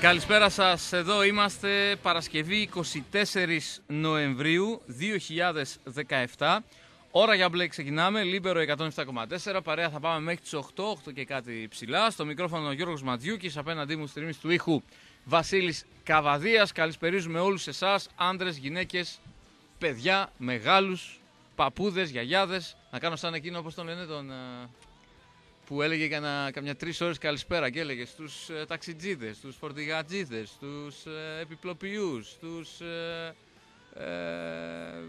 Καλησπέρα σας, εδώ είμαστε Παρασκευή 24 Νοεμβρίου 2017 Ώρα για μπλε ξεκινάμε, Λίμπερο 107,4 Παρέα θα πάμε μέχρι τις 8, 8 και κάτι ψηλά. Στο μικρόφωνο ο Γιώργος Ματζιούκης Απέναντί μου στη του ήχου Βασίλης Καβαδίας. Καλησπερίζουμε όλους εσάς, άντρες, γυναίκες, παιδιά, μεγάλους, παππούδες, γιαγιάδες. Να κάνω σαν εκείνο όπως τον λένε τον που έλεγε κανα, καμιά τρεις ώρες καλησπέρα και έλεγε στους ε, ταξιτζίδες, στους φορτηγατζίδες, στους ε, επιπλοποιούς, στους ε, ε,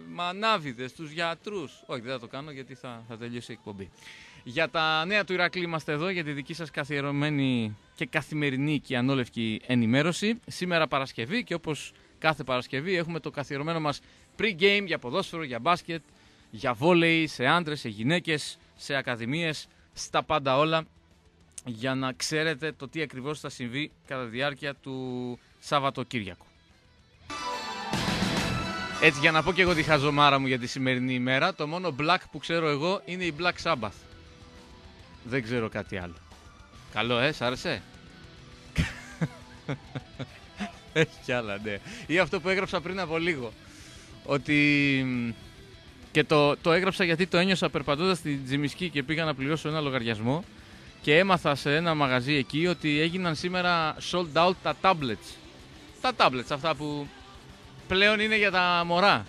μανάβιδες, στους γιατρούς. Όχι, δεν θα το κάνω γιατί θα, θα τελειώσει η εκπομπή. Για τα νέα του Ηρακλή είμαστε εδώ για τη δική σας καθιερωμένη και καθημερινή και ανόλευκη ενημέρωση. Σήμερα Παρασκευή και όπως κάθε Παρασκευή έχουμε το καθιερωμένο μας pre-game για ποδόσφαιρο, για μπάσκετ, για βόλεϊ, σε άντρες, σε γυναίκες, σε ακαδημίες, στα πάντα όλα για να ξέρετε το τι ακριβώς θα συμβεί κατά τη διάρκεια του Σαββατοκύριακου. Έτσι για να πω και εγώ τη χαζομάρα μου για τη σημερινή ημέρα, το μόνο black που ξέρω εγώ είναι η Black Sabbath. Δεν ξέρω κάτι άλλο. Καλό, ε, σ' άρεσε; Έχει κι άλλα, ναι. Ή αυτό που έγραψα πριν από λίγο. Ότι και το, το έγραψα γιατί το ένιωσα περπατώντας στην Τζιμισκή και πήγα να πληρώσω ένα λογαριασμό. Και έμαθα σε ένα μαγαζί εκεί ότι έγιναν σήμερα sold out τα tablets. Τα tablets αυτά που πλέον είναι για τα μωρά.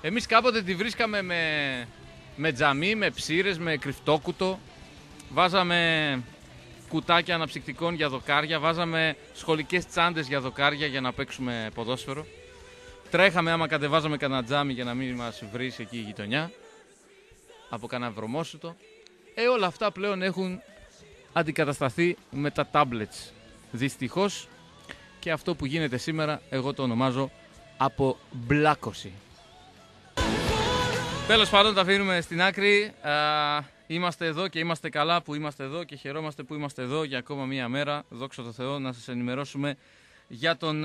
Εμείς κάποτε τη βρίσκαμε με, με τζαμί, με ψήρες, με κρυφτόκουτο. Βάζαμε κουτάκια αναψυκτικών για δοκάρια, βάζαμε σχολικές τσάντες για δοκάρια για να παίξουμε ποδόσφαιρο. Τρέχαμε άμα κατεβάζαμε κανένα τζάμι για να μην μας βρει εκεί η γειτονιά. Από κανένα βρωμόσουτο. Ε, όλα αυτά πλέον έχουν αντικατασταθεί με τα tablets. Δυστυχώς και αυτό που γίνεται σήμερα εγώ το ονομάζω από μπλάκωση. Τέλος πάντων τα αφήνουμε στην άκρη. είμαστε εδώ και είμαστε καλά που είμαστε εδώ και χαιρόμαστε που είμαστε εδώ για ακόμα μία μέρα. Δόξα τω Θεώ να σας ενημερώσουμε για τον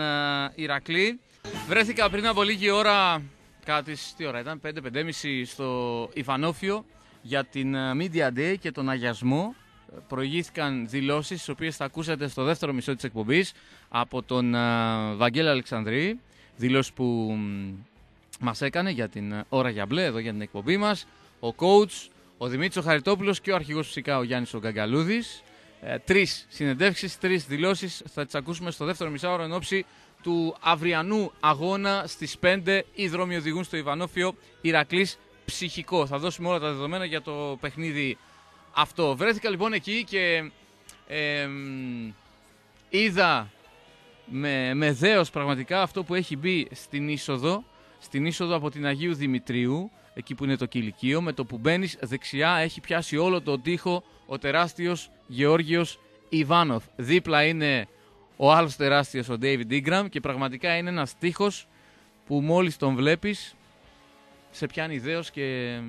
Ηρακλή. Βρέθηκα πριν από λίγη ώρα, κατά τις, τι ώρα ήταν, 5-5.30 στο Ιβανόφιο για την ε, Media Day και τον αγιασμό. Προηγήθηκαν δηλώσεις, τις οποίες θα ακούσατε στο δεύτερο μισό της εκπομπής από τον uh, Βαγγέλη Αλεξανδρή. Δηλώσεις που μας έκανε για την ε, ώρα για μπλε, εδώ για την εκπομπή μας. Ο coach, ο Δημήτρης ο Χαριτόπουλος και ο αρχηγός φυσικά ο Γιάννης ο Γκαγκαλούδης. Ε, τρεις συνεντεύξεις, τρεις δηλώσεις θα τις ακούσουμε στο δεύτερο μισάωρο εν ώψη του αυριανού αγώνα στις 5 οι δρόμοι οδηγούν στο Ιβανόφιο Ηρακλής ψυχικό. Θα δώσουμε όλα τα δεδομένα για το παιχνίδι αυτό. Βρέθηκα λοιπόν εκεί και είδα με, με δέος πραγματικά αυτό που έχει μπει στην είσοδο, στην είσοδο από την Αγίου Δημητρίου, εκεί που είναι το κηλικείο, με το που μπαίνεις δεξιά έχει πιάσει όλο τον τοίχο ο τεράστιος Γεώργιος Ιβάνοφ. Δίπλα είναι ο άλλος τεράστιος, ο David Ingram και πραγματικά είναι ένας τείχο που μόλις τον βλέπεις σε πιάνει ιδέως και,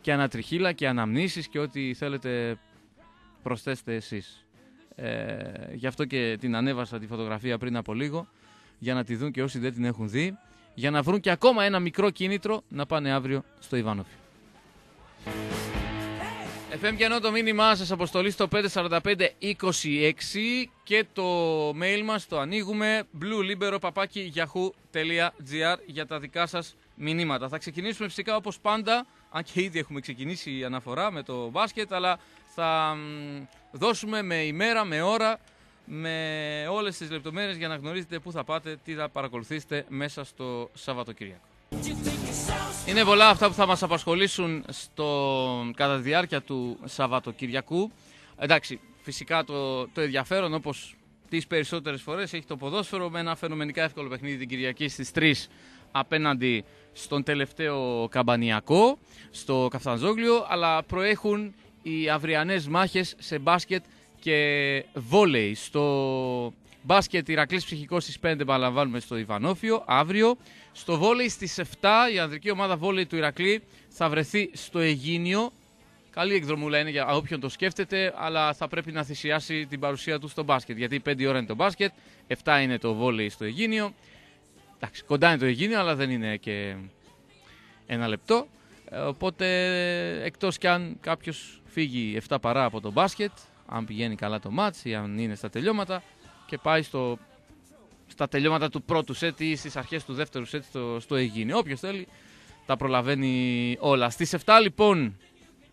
και ανατριχίλα και αναμνήσεις και ό,τι θέλετε προσθέστε εσείς. Ε, γι' αυτό και την ανέβασα τη φωτογραφία πριν από λίγο για να τη δουν και όσοι δεν την έχουν δει για να βρουν και ακόμα ένα μικρό κίνητρο να πάνε αύριο στο Ιβάνοφι. FM και το μήνυμά σας αποστολή στο 54526 και το mail μας το ανοίγουμε bluelibero.yahoo.gr για τα δικά σας μηνύματα. Θα ξεκινήσουμε φυσικά όπως πάντα, αν και ήδη έχουμε ξεκινήσει η αναφορά με το μπάσκετ, αλλά θα δώσουμε με ημέρα, με ώρα, με όλες τις λεπτομέρειες για να γνωρίζετε πού θα πάτε, τι θα παρακολουθήσετε μέσα στο Σαββατοκύριακο. Είναι πολλά αυτά που θα μας απασχολήσουν στο, κατά τη διάρκεια του Σαββατοκυριακού. Εντάξει, φυσικά το, το ενδιαφέρον όπως τις περισσότερες φορές έχει το ποδόσφαιρο με ένα φαινομενικά εύκολο παιχνίδι την Κυριακή στις 3 απέναντι στον τελευταίο Καμπανιακό, στο Καφτανζόγλιο, αλλά προέχουν οι αυριανές μάχες σε μπάσκετ και βόλεϊ. Στο μπάσκετ Ηρακλής Ψυχικός στις 5 παραλαμβάνουμε στο Ιβανόφιο αύριο. Στο βόλεϊ στις 7 η ανδρική ομάδα βόλεϊ του Ηρακλή θα βρεθεί στο Αιγίνιο. Καλή εκδρομούλα είναι για όποιον το σκέφτεται, αλλά θα πρέπει να θυσιάσει την παρουσία του στο μπάσκετ. Γιατί 5 ώρα είναι το μπάσκετ, 7 είναι το βόλεϊ στο Αιγίνιο. Εντάξει, κοντά είναι το Αιγίνιο, αλλά δεν είναι και ένα λεπτό. Ε, οπότε, εκτός κι αν κάποιος φύγει 7 παρά από το μπάσκετ, αν πηγαίνει καλά το μάτς ή αν είναι στα τελειώματα, και πάει στο, στα τελειώματα του πρώτου σετ ή στις αρχές του δεύτερου σετ στο, στο Αιγίνη. Όποιος θέλει τα προλαβαίνει όλα. Στις 7 λοιπόν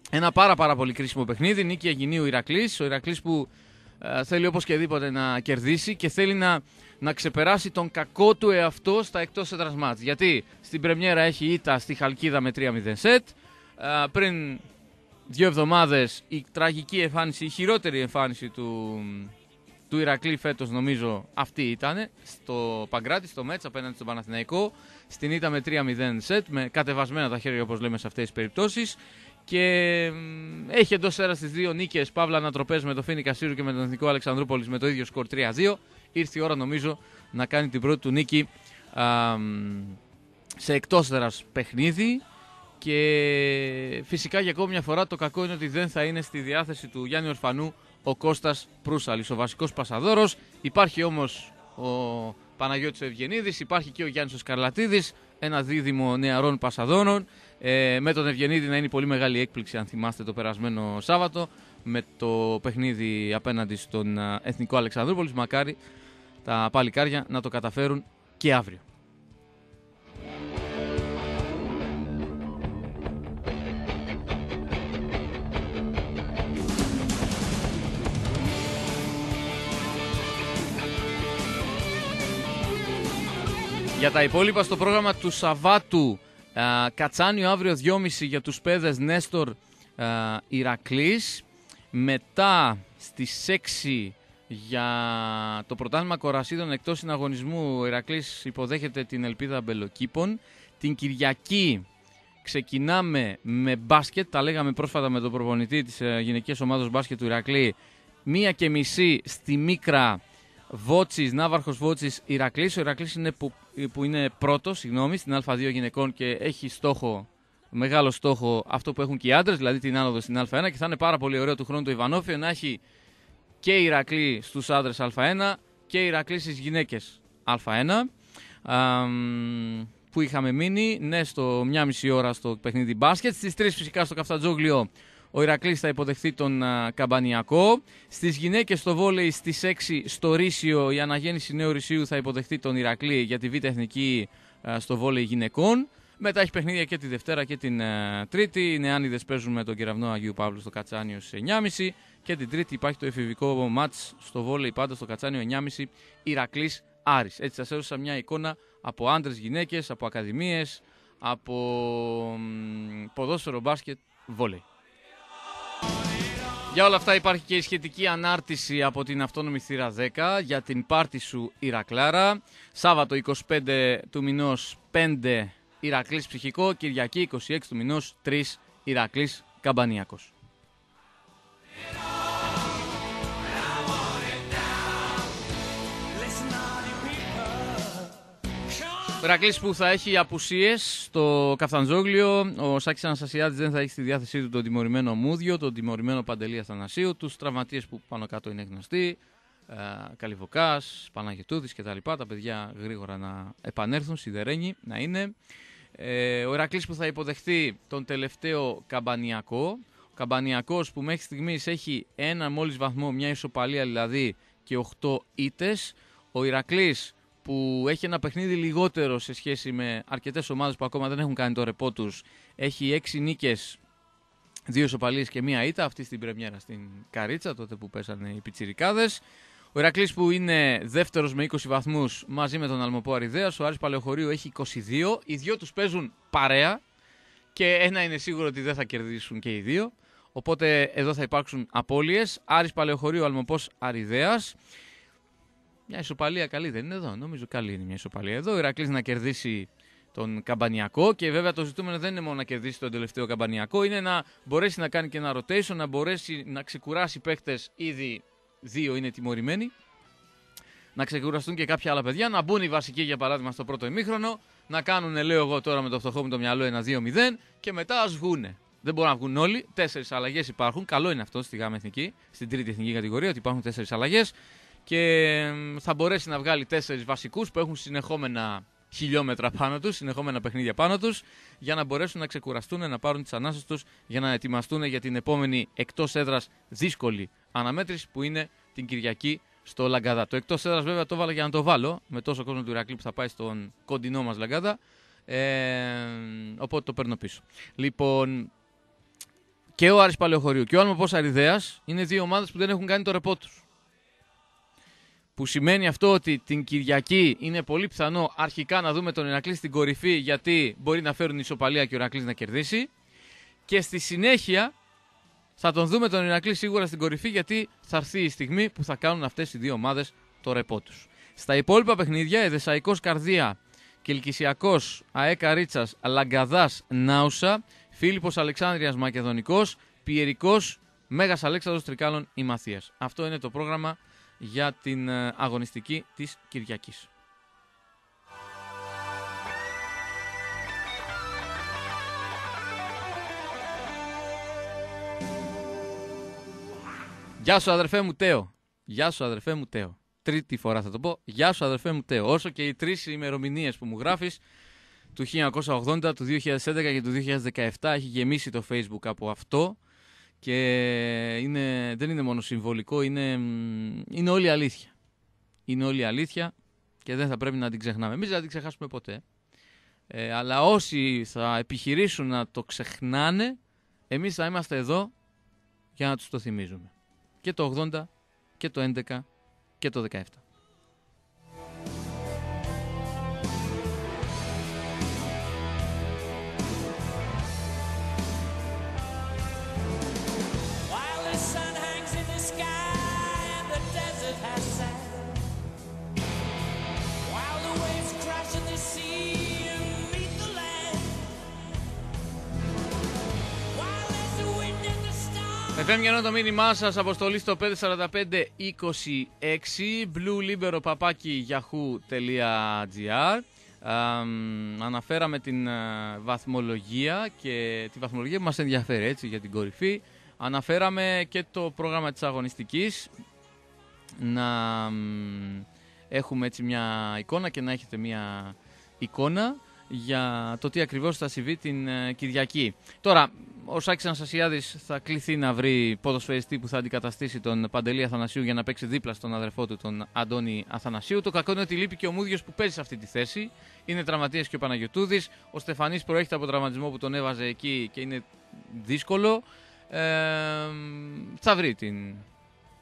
ένα πάρα πάρα πολύ κρίσιμο παιχνίδι, νίκη Αιγινίου Ηρακλής. Ο Ηρακλής που ε, θέλει όπως και δίποτε να κερδίσει και θέλει να, να ξεπεράσει τον κακό του εαυτό στα εκτός έδρας μάτς. Γιατί στην πρεμιέρα έχει ήττα στη Χαλκίδα με 3-0 σετ. Ε, πριν δύο εβδομάδες η τραγική εμφάνιση, η χειρότερη εμφάνιση του, του Ηρακλή φέτος νομίζω αυτή ήταν στο Παγκράτη, στο Μέτς απέναντι στον Παναθηναϊκό στην ήττα με 3-0 σετ με κατεβασμένα τα χέρια όπως λέμε σε αυτές τις περιπτώσεις και έχει εντός έρα τις δύο νίκες Παύλα Ανατροπές με το Φίνι Κασίρου και με τον Εθνικό Αλεξανδρούπολης με το ίδιο σκορ 3-2. Ήρθε η ώρα νομίζω να κάνει την πρώτη του νίκη α, σε εκτός παιχνίδι. Και φυσικά για ακόμη μια φορά το κακό είναι ότι δεν θα είναι στη διάθεση του Γιάννη Ορφανού ο Κώστας Προύσαλης, ο βασικός πασαδόρος. Υπάρχει όμως ο Παναγιώτης Ευγενίδης, υπάρχει και ο Γιάννης Σκαρλατίδης, ένα δίδυμο νεαρών πασαδόρων. Ε, με τον Ευγενίδη να είναι πολύ μεγάλη έκπληξη, αν θυμάστε, το περασμένο Σάββατο με το παιχνίδι απέναντι στον Εθνικό Αλεξανδρούπολης. Μακάρι τα παλικάρια να το καταφέρουν και αύριο. Για τα υπόλοιπα στο πρόγραμμα του Σαββάτου Κατσάνιο αύριο 2.30 για τους παιδες Νέστορ Ηρακλής. Μετά στις 6 για το πρωτάθλημα κορασίδων εκτός συναγωνισμού ο Ηρακλής υποδέχεται την Ελπίδα Μπελοκήπων. Την Κυριακή ξεκινάμε με μπάσκετ, τα λέγαμε πρόσφατα με τον προπονητή της ε, γυναικείας ομάδας μπάσκετ του Ηρακλή. Μία και μισή στη Μίκρα Βότση, Ναύαρχος Βότση, Ηρακλής. Ο Ηρακλής είναι που, που είναι πρώτος, συγγνώμη, στην Α2 γυναικών και έχει στόχο, μεγάλο στόχο αυτό που έχουν και οι άντρες, δηλαδή την άνοδο στην Α1. Και θα είναι πάρα πολύ ωραίο του χρόνου το Ιβανόφιο να έχει και Ηρακλή στους άντρες Α1 και Ηρακλή στις γυναίκες Α1. Α, που είχαμε μείνει, ναι, στο μια μισή ώρα στο παιχνίδι μπάσκετ. Στις 3 φυσικά στο Καφτατζόγλιο ο Ηρακλής θα υποδεχθεί τον Καμπανιακό. Στις γυναίκες στο βόλεϊ στις 6 στο Ρήσιο η αναγέννηση Νέου Ρησίου θα υποδεχθεί τον Ηρακλή για τη Β' Εθνική στο βόλεϊ γυναικών. Μετά έχει παιχνίδια και τη Δευτέρα και την Τρίτη. Οι Νεάνιδες παίζουν με τον κεραυνό Αγίου Παύλου στο Κατσάνιο στις 9.30 και την Τρίτη υπάρχει το εφηβικό μάτς στο βόλεϊ πάντα στο Κατσάνιο 9.30 Ηρακλής Άρης. Έτσι σας έδωσα μια εικόνα από άντρες, γυναίκες, από ακαδημίες, από ποδόσφαιρο, μπάσκετ, βόλεϊ. Για όλα αυτά υπάρχει και η σχετική ανάρτηση από την αυτόνομη θύρα 10 για την πάρτι σου Ηρακλάρα. Σάββατο 25 του μηνός 5 Ηρακλής ψυχικό, Κυριακή 26 του μηνός 3 Ηρακλής καμπανιακός. Ρακλή που θα έχει απουσίες στο Καφτανζόγλιο. Ο Σάκης Αναστασιάδης δεν θα έχει στη διάθεσή του τον τιμωρημένο Μούδιο, τον τιμωρημένο Παντελή Αθανασίου, τους τραυματίες που πάνω κάτω είναι γνωστοί. Ε, Καλυβοκάς, Παναγετούδη κτλ. Τα παιδιά γρήγορα να επανέλθουν, σιδερένοι να είναι. Ε, ο Ηρακλής που θα υποδεχθεί τον τελευταίο Καμπανιακό. Ο Καμπανιακός που μέχρι στιγμής έχει ένα μόλις βαθμό, μια ισοπαλία δηλαδή και 8 ήττε. Ο Ηρακλής που έχει ένα παιχνίδι λιγότερο σε σχέση με αρκετές ομάδες που ακόμα δεν έχουν κάνει το ρεπό τους. Έχει έξι νίκες, δύο σοπαλίες και μία ήττα αυτή στην πρεμιέρα στην Καρίτσα, τότε που πέσανε οι πιτσιρικάδες. Ο Ηρακλής που είναι δεύτερος με 20 βαθμούς μαζί με τον Αλμοπό Αριδέας. Ο Άρης Παλαιοχωρίου έχει 22. Οι δυο τους παίζουν παρέα και ένα είναι σίγουρο ότι δεν θα κερδίσουν και οι δύο. Οπότε εδώ θα υπάρξουν απώλειες. Άρης Παλαιοχωρίου, Αλμοπός Αριδέας. Μια ισοπαλία καλή δεν είναι εδώ. Νομίζω καλή είναι μια ισοπαλία εδώ. Ο Ηρακλής να κερδίσει τον Καμπανιακό και βέβαια το ζητούμενο δεν είναι μόνο να κερδίσει τον τελευταίο Καμπανιακό, είναι να μπορέσει να κάνει και ένα rotation, να μπορέσει να ξεκουράσει παίχτε ήδη δύο είναι τιμωρημένοι. Να ξεκουραστούν και κάποια άλλα παιδιά, να μπουν οι βασικοί για παράδειγμα στο πρώτο ημίχρονο, να κάνουν, λέω εγώ τώρα με το φτωχό μου το μυαλό, ένα 2-0 και μετά ας βγούνε. Δεν μπορούν να βγουν όλοι. Τέσσερις αλλαγές υπάρχουν. Καλό είναι αυτό στη ΓΑΜ Εθνική, στην τρίτη εθνική κατηγορία, ότι υπάρχουν τέσσερις αλλαγές και θα μπορέσει να βγάλει τέσσερις βασικούς που έχουν συνεχόμενα χιλιόμετρα πάνω τους, συνεχόμενα παιχνίδια πάνω τους για να μπορέσουν να ξεκουραστούν, να πάρουν τις ανάσες τους για να ετοιμαστούν για την επόμενη εκτός έδρας δύσκολη αναμέτρηση που είναι την Κυριακή στο Λαγκαδά. Το εκτός έδρας βέβαια το βάλα για να το βάλω με τόσο κόσμο του Ηρακλή που θα πάει στον κοντινό μας Λαγκαδά. Ε, οπότε το παίρνω πίσω. Λοιπόν, και ο Άρης Παλαιοχωρίου και ο Άλμο Αριδέας είναι δύο ομάδες που δεν έχουν κάνει το ρεπό τους. Που σημαίνει αυτό ότι την Κυριακή είναι πολύ πιθανό αρχικά να δούμε τον Ηρακλή στην κορυφή γιατί μπορεί να φέρουν ισοπαλία και ο Ηρακλής να κερδίσει. Και στη συνέχεια θα τον δούμε τον Ηρακλή σίγουρα στην κορυφή γιατί θα έρθει η στιγμή που θα κάνουν αυτές οι δύο ομάδες το ρεπό τους. Στα υπόλοιπα παιχνίδια, Εδεσαϊκός Καρδία και Ελκυσιακός ΑΕΚΑ Ρίτσας Λαγκαδάς Νάουσα Φίλιππος Αλεξάνδριας Μακεδονικός, Πιερικός, Μέγας Αλέξανδρος Τρικάλων η Μαθίας. Αυτό είναι το πρόγραμμα για την ε, αγωνιστική της Κυριακής. Γεια σου αδερφέ μου Τέο. Γεια σου αδερφέ μου Τέο. Τρίτη φορά θα το πω. Γεια σου αδερφέ μου Τέο. Όσο και οι τρεις ημερομηνίες που μου γράφεις του 1980, του 2011 και του 2017. Έχει γεμίσει το Facebook από αυτό και είναι, δεν είναι μόνο συμβολικό, είναι, είναι όλη αλήθεια. Είναι όλη αλήθεια και δεν θα πρέπει να την ξεχνάμε. Εμείς δεν θα την ξεχάσουμε ποτέ. Ε, αλλά όσοι θα επιχειρήσουν να το ξεχνάνε, εμείς θα είμαστε εδώ για να τους το θυμίζουμε. Και το 80 και το 11 και το 17. FM για το μήνυμά σας, αποστολή στο 54526 bluelibero.yahoo.gr Αναφέραμε την uh, βαθμολογία και τη βαθμολογία που μας ενδιαφέρει έτσι, για την κορυφή. Αναφέραμε και το πρόγραμμα της αγωνιστικής να έχουμε έτσι μια εικόνα και να έχετε μια εικόνα για το τι ακριβώς θα συμβεί την uh, Κυριακή. Τώρα, ο Σάκης Ανσασιάδης θα κληθεί να βρει ποδοσφαιριστή που θα αντικαταστήσει τον Παντελή Αθανασίου για να παίξει δίπλα στον αδερφό του τον Αντώνη Αθανασίου. Το κακό είναι ότι λείπει και ο Μούδιος που παίζει σε αυτή τη θέση. Είναι τραυματίας και ο Παναγιωτούδης. Ο Στεφανής προέρχεται από τραυματισμό που τον έβαζε εκεί και είναι δύσκολο. Ε, θα βρει την,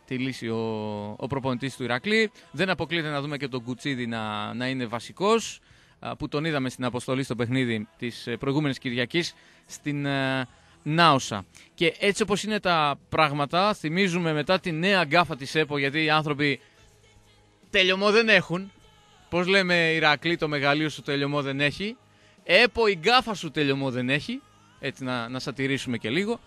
τη λύση ο, ο προπονητής του Ηρακλή. Δεν αποκλείεται να δούμε και τον Κουτσίδη να, να είναι βασικός που τον είδαμε στην αποστολή στο παιχνίδι της ε, προηγούμενης Κυριακής στην ε, Νάουσα. Και έτσι όπως είναι τα πράγματα, θυμίζουμε μετά τη νέα γκάφα της ΕΠΟ, γιατί οι άνθρωποι τελειωμό δεν έχουν. Πώς λέμε Ηρακλή, το μεγαλείο σου τελειωμό δεν έχει. ΕΠΟ, η γκάφα σου τελειωμό δεν έχει. Έτσι να, να σατηρήσουμε και λίγο.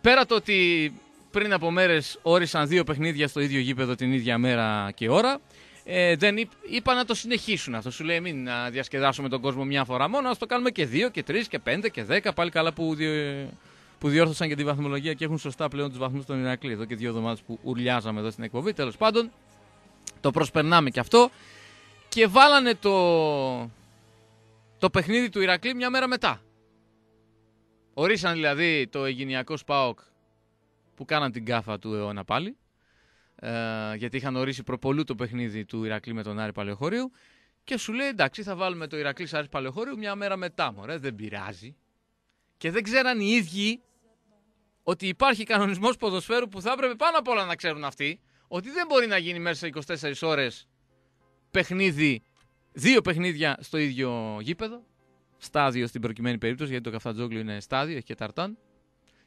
Πέρα το ότι πριν από μέρες όρισαν δύο παιχνίδια στο ίδιο γήπεδο την ίδια μέρα και ώρα, ε, δεν είπ, είπα να το συνεχίσουν αυτό. Σου λέει μην να διασκεδάσουμε τον κόσμο μια φορά μόνο, ας το κάνουμε και δύο και τρεις και πέντε και δέκα. Πάλι καλά που, δι, που διόρθωσαν και τη βαθμολογία και έχουν σωστά πλέον τους βαθμούς στον Ηρακλή. Εδώ και δύο εβδομάδες που ουρλιάζαμε εδώ στην εκπομπή. Τέλος πάντων, το προσπερνάμε και αυτό. Και βάλανε το, το παιχνίδι του Ηρακλή μια μέρα μετά. Ορίσαν δηλαδή το Αιγυνιακό Σπάοκ που κάναν την κάφα του αιώνα πάλι ε, γιατί είχαν ορίσει προπολού το παιχνίδι του Ηρακλή με τον Άρη Παλαιοχωρίου και σου λέει εντάξει θα βάλουμε το Ηρακλή Άρη Παλαιοχωρίου μια μέρα μετά μωρέ, δεν πειράζει. Και δεν ξέραν οι ίδιοι ότι υπάρχει κανονισμός ποδοσφαίρου που θα έπρεπε πάνω απ' όλα να ξέρουν αυτοί ότι δεν μπορεί να γίνει μέσα σε 24 ώρες παιχνίδι, δύο παιχνίδια στο ίδιο γήπεδο. Στάδιο στην προκειμένη περίπτωση γιατί το Καφτατζόγλιο είναι στάδιο, έχει και ταρτάν.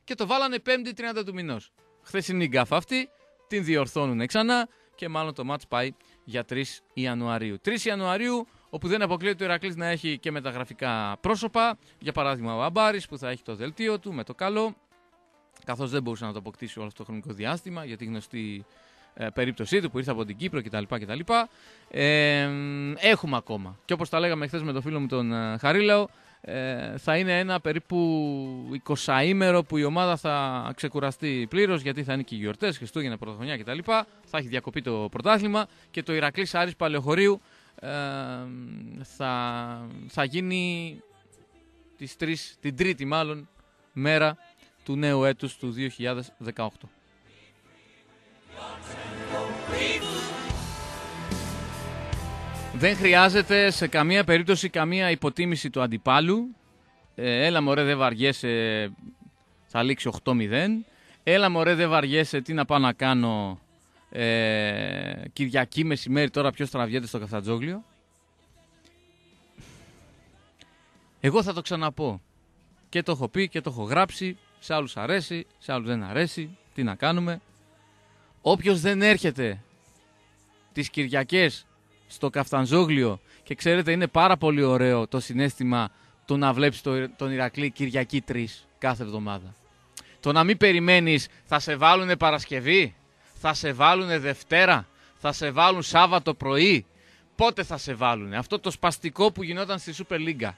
Και το βάλανε 5η 30 του μηνός. Χθεσινή γκάφα αυτή, την διορθώνουν ξανά και μάλλον το μάτς πάει για 3 Ιανουαρίου. 3 Ιανουαρίου, όπου δεν αποκλείεται ο Ηρακλής να έχει και μεταγραφικά πρόσωπα, για παράδειγμα ο Αμπάρης που θα έχει το δελτίο του με το καλό, καθώς δεν μπορούσε να το αποκτήσει όλο αυτό το χρονικό διάστημα για τη γνωστή ε, περίπτωσή του που ήρθε από την Κύπρο κτλ. κτλ. Ε, έχουμε ακόμα. Και όπως τα λέγαμε χθες με τον φίλο μου τον ε, Χαρίλαο, ε, θα είναι ένα περίπου 20 ημέρο που η ομάδα θα ξεκουραστεί πλήρως γιατί θα είναι και οι γιορτές, Χριστούγεννα, Πρωτοχρονιά κτλ. Θα έχει διακοπεί το πρωτάθλημα και το Ηρακλής Άρης Παλαιοχωρίου ε, θα, θα γίνει τις 3, την τρίτη μάλλον μέρα του νέου έτους του 2018. Δεν χρειάζεται σε καμία περίπτωση καμία υποτίμηση του αντιπάλου. Ε, έλα μωρέ δεν βαριέσαι, θα λήξει 8-0. Έλα μωρέ δεν βαριέσαι, τι να πάω να κάνω ε, Κυριακή μεσημέρι τώρα ποιος τραβιέται στο καφτατζόγλιο. Εγώ θα το ξαναπώ. Και το έχω πει και το έχω γράψει. Σε άλλους αρέσει, σε άλλους δεν αρέσει. Τι να κάνουμε. Όποιος δεν έρχεται τις Κυριακές στο Καφτανζόγλιο και ξέρετε είναι πάρα πολύ ωραίο το συνέστημα το να βλέπεις τον Ηρακλή Κυριακή 3 κάθε εβδομάδα. Το να μην περιμένεις θα σε βάλουνε Παρασκευή, θα σε βάλουνε Δευτέρα, θα σε βάλουν Σάββατο πρωί. Πότε θα σε βάλουνε; Αυτό το σπαστικό που γινόταν στη Super League.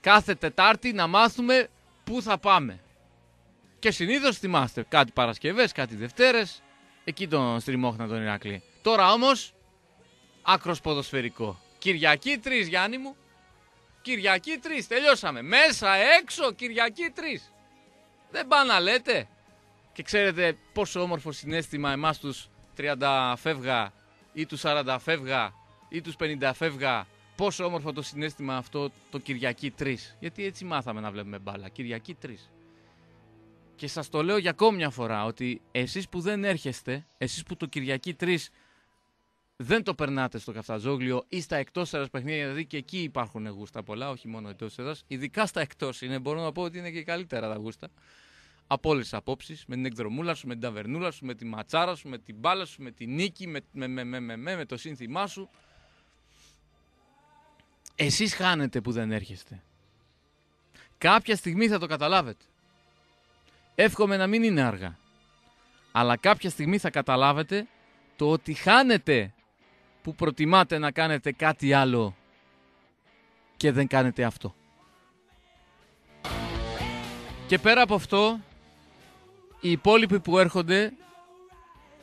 Κάθε Τετάρτη να μάθουμε πού θα πάμε. Και συνήθως θυμάστε κάτι Παρασκευές, κάτι Δευτέρες, εκεί τον στριμώχνα τον Ηρακλή. Τώρα όμως, άκρος ποδοσφαιρικό. Κυριακή 3 Γιάννη μου. Κυριακή 3, τελειώσαμε. Μέσα, έξω, Κυριακή 3. Δεν πάνε να λέτε. Και ξέρετε πόσο όμορφο συνέστημα εμάς τους 30 φεύγα ή τους 40 φεύγα ή τους 50 φεύγα πόσο όμορφο το συνέστημα αυτό το Κυριακή 3. Γιατί έτσι μάθαμε να βλέπουμε μπάλα. Κυριακή 3. Και σας το λέω για ακόμη μια φορά ότι εσείς που δεν έρχεστε, εσείς που το Κυριακή 3 δεν το περνάτε στο καφταζόγλιο ή στα εκτός έδρας παιχνίδια, δηλαδή και εκεί υπάρχουν γούστα πολλά, όχι μόνο εντό έδρας. Ειδικά στα εκτός είναι, μπορώ να πω ότι είναι και καλύτερα τα γούστα. Από όλες τις απόψεις, με την εκδρομούλα σου, με την ταβερνούλα σου, με τη ματσάρα σου, με την μπάλα σου, με την νίκη, με, με, με, με, με, με, με το σύνθημά σου. Εσείς χάνετε που δεν έρχεστε. Κάποια στιγμή θα το καταλάβετε. Εύχομαι να μην είναι αργά. Αλλά κάποια στιγμή θα καταλάβετε το ότι χάνετε που προτιμάτε να κάνετε κάτι άλλο και δεν κάνετε αυτό. Και πέρα από αυτό, οι υπόλοιποι που έρχονται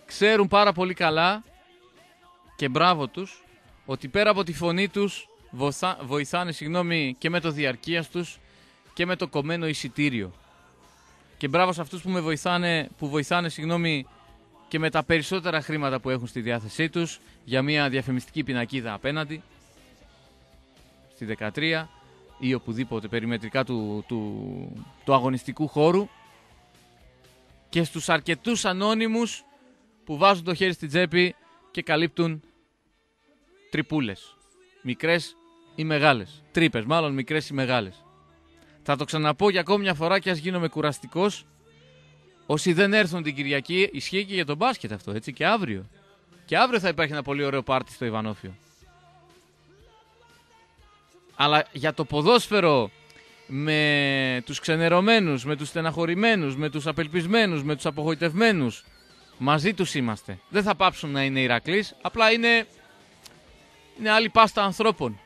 ξέρουν πάρα πολύ καλά και μπράβο τους ότι πέρα από τη φωνή τους βοηθάνε συγγνώμη, και με το διαρκείας τους και με το κομμένο εισιτήριο. Και μπράβο σε αυτούς που, με βοηθάνε, που βοηθάνε συγγνώμη, και με τα περισσότερα χρήματα που έχουν στη διάθεσή τους για μια διαφημιστική πινακίδα απέναντι στη 13 ή οπουδήποτε περιμετρικά του, του, του αγωνιστικού χώρου και στους αρκετούς ανώνυμους που βάζουν το χέρι στην τσέπη και καλύπτουν τρυπούλες. Μικρές ή μεγάλες. Τρύπες, μάλλον μικρές ή μεγάλες. Θα το ξαναπώ για ακόμη μια φορά και ας γίνομαι κουραστικός. Όσοι δεν έρθουν την Κυριακή, ισχύει και για τον μπάσκετ αυτό, έτσι, και αύριο. Και αύριο θα υπάρχει ένα πολύ ωραίο πάρτι στο Ιβανόφιο. Αλλά για το ποδόσφαιρο με τους ξενερωμένους, με τους στεναχωρημένους, με τους απελπισμένους, με τους απογοητευμένους, μαζί τους είμαστε. Δεν θα πάψουν να είναι Ηρακλείς, απλά είναι, είναι άλλη πάστα ανθρώπων.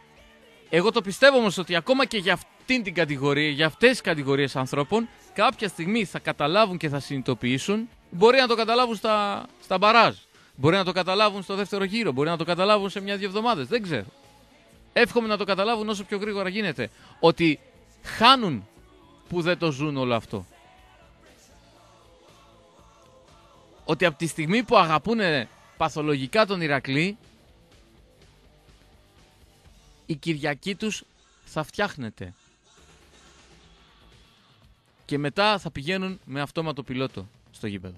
Εγώ το πιστεύω όμως ότι ακόμα και για αυτήν την κατηγορία, για αυτές τις κατηγορίες ανθρώπων, κάποια στιγμή θα καταλάβουν και θα συνειδητοποιήσουν, μπορεί να το καταλάβουν στα, στα μπαράζ, μπορεί να το καταλάβουν στο δεύτερο γύρο, μπορεί να το καταλάβουν σε μια-δύο εβδομάδες. Δεν ξέρω. Εύχομαι να το καταλάβουν όσο πιο γρήγορα γίνεται. Ότι χάνουν που δεν το ζουν όλο αυτό. Ότι από τη στιγμή που αγαπούν παθολογικά τον Ηρακλή, η Κυριακή τους θα φτιάχνεται και μετά θα πηγαίνουν με αυτόματο πιλότο στο γήπεδο.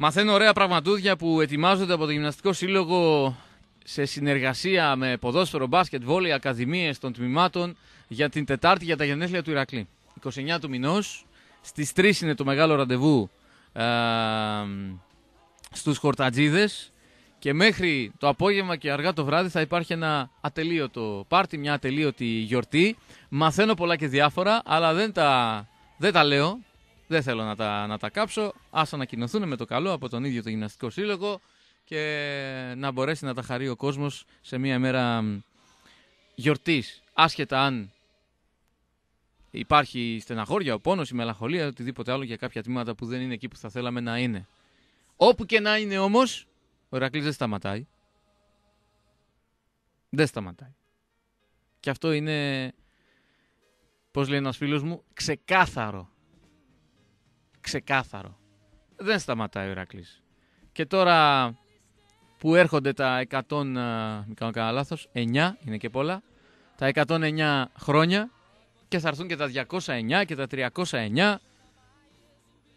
Μαθαίνω ωραία πραγματούδια που ετοιμάζονται από το Γυμναστικό Σύλλογο σε συνεργασία με ποδόσφαιρο, μπάσκετ, βόλεϊ, ακαδημίες των τμήματων για την Τετάρτη για τα γενέθλια του Ηρακλή. 29 του μηνός στις 3 είναι το μεγάλο ραντεβού ε, στους χορτατζίδες και μέχρι το απόγευμα και αργά το βράδυ θα υπάρχει ένα ατελείωτο πάρτι, μια ατελείωτη γιορτή. Μαθαίνω πολλά και διάφορα, αλλά δεν τα, δεν τα λέω. Δεν θέλω να τα, να τα κάψω. Ας ανακοινωθούν με το καλό από τον ίδιο το Γυμναστικό Σύλλογο και να μπορέσει να τα χαρεί ο κόσμος σε μια μέρα γιορτής. Άσχετα αν υπάρχει στεναχώρια, ο πόνος, η μελαγχολία, οτιδήποτε άλλο για κάποια τμήματα που δεν είναι εκεί που θα θέλαμε να είναι. Όπου και να είναι όμως, ο Ηρακλής δεν σταματάει. Δεν σταματάει. Και αυτό είναι, πώς λέει ένας φίλος μου, ξεκάθαρο. Ξεκάθαρο. Δεν σταματάει ο Ηρακλής. Και τώρα που έρχονται τα 100, μην κάνω κανένα λάθος, 9, είναι και πολλά, τα 109 χρόνια και θα έρθουν και τα 209 και τα 309.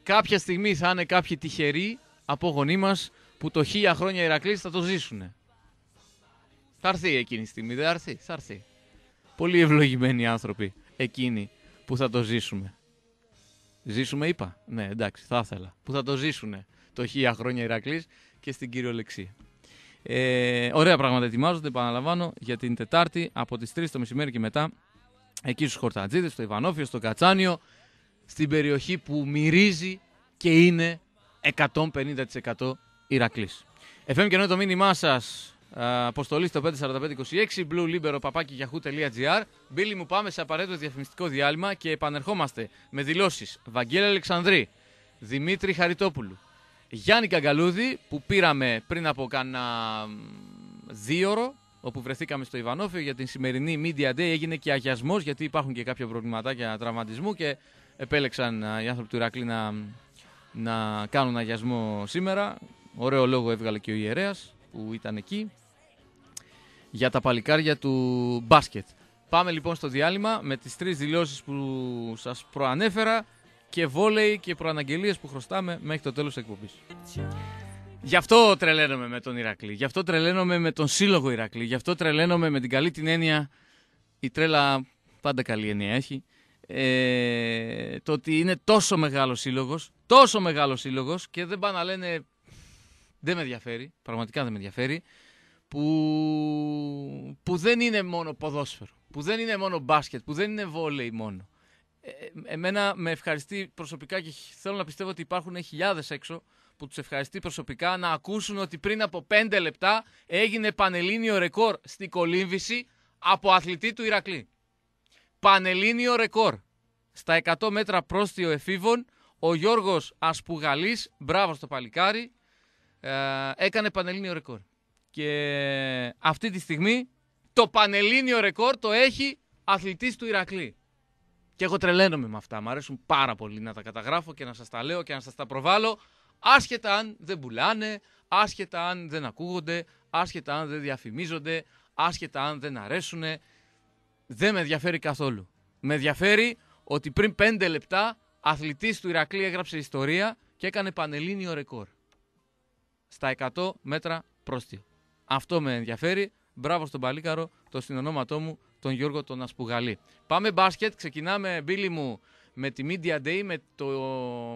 Κάποια στιγμή θα είναι κάποιοι τυχεροί απόγονοί μας που το χίλια χρόνια Ηρακλής θα το ζήσουν. Θα έρθει εκείνη τη στιγμή, δεν θα έρθει, θα έρθει. Πολύ ευλογημένοι άνθρωποι εκείνοι που θα το ζήσουμε. Ζήσουμε είπα, ναι εντάξει θα ήθελα. Που θα το ζήσουν το χίλια χρόνια Ηρακλής και στην κυριολεξία. Ε, ωραία πράγματα ετοιμάζονται, επαναλαμβάνω, για την Τετάρτη από τις 3 το μεσημέρι και μετά εκεί στους Χορτατζίδες, στο Ιβανόφιο, στο Κατσάνιο, στην περιοχή που μυρίζει και είναι 150% Ηρακλής. FM και το μήνυμά σας, αποστολή στο 54526, bluelibero.yahoo.gr Μπίλι μου πάμε σε απαραίτητο διαφημιστικό διάλειμμα και επανερχόμαστε με δηλώσεις Βαγγέλη Αλεξανδρή, Δημήτρη Χαριτόπουλου, Γιάννη Καγκαλούδη που πήραμε πριν από κάνα δύο ώρο όπου βρεθήκαμε στο Ιβανόφιο για την σημερινή Media Day έγινε και αγιασμός γιατί υπάρχουν και κάποια προβληματάκια τραυματισμού και επέλεξαν οι άνθρωποι του Ηρακλή να, να κάνουν αγιασμό σήμερα. Ωραίο λόγο έβγαλε και ο ιερέας που ήταν εκεί για τα παλικάρια του μπάσκετ. Πάμε λοιπόν στο διάλειμμα με τις τρεις δηλώσεις που σας προανέφερα και βόλεϊ και προαναγγελίες που χρωστάμε μέχρι το τέλος της εκπομπής. Γι' αυτό τρελαίνομαι με τον Ηρακλή, γι' αυτό τρελαίνομαι με τον σύλλογο Ηρακλή, γι' αυτό τρελαίνομαι με την καλή την έννοια, η τρέλα πάντα καλή έννοια έχει, ε, το ότι είναι τόσο μεγάλος σύλλογος, τόσο μεγάλος σύλλογος και δεν πάνε να λένε δεν με ενδιαφέρει, πραγματικά δεν με ενδιαφέρει, που, που δεν είναι μόνο ποδόσφαιρο, που δεν είναι μόνο μπάσκετ, που δεν είναι βόλεϊ μόνο. Ε, εμένα με ευχαριστεί προσωπικά και θέλω να πιστεύω ότι υπάρχουν χιλιάδες έξω που τους ευχαριστεί προσωπικά να ακούσουν ότι πριν από 5 λεπτά έγινε πανελλήνιο ρεκόρ στη κολύμβηση από αθλητή του Ηρακλή. Πανελλήνιο ρεκόρ. Στα 100 μέτρα πρόστιο εφήβων ο Γιώργος Ασπουγαλής, μπράβο στο παλικάρι, ε, έκανε πανελλήνιο ρεκόρ. Και αυτή τη στιγμή το πανελλήνιο ρεκόρ το έχει αθλητής του Ηρακλή. Και εγώ τρελαίνομαι με αυτά. Μ' αρέσουν πάρα πολύ να τα καταγράφω και να σας τα λέω και να σας τα προβάλλω. Άσχετα αν δεν πουλάνε, άσχετα αν δεν ακούγονται, άσχετα αν δεν διαφημίζονται, άσχετα αν δεν αρέσουν. Δεν με ενδιαφέρει καθόλου. Με ενδιαφέρει ότι πριν 5 λεπτά αθλητής του Ηρακλή έγραψε ιστορία και έκανε πανελλήνιο ρεκόρ. Στα 100 μέτρα πρόστιο. Αυτό με ενδιαφέρει. Μπράβο στον Παλίκαρο, το συνονόματό μου, τον Γιώργο τον Ασπουγαλή. Πάμε μπάσκετ, ξεκινάμε μπίλι μου με τη Media Day, με, το,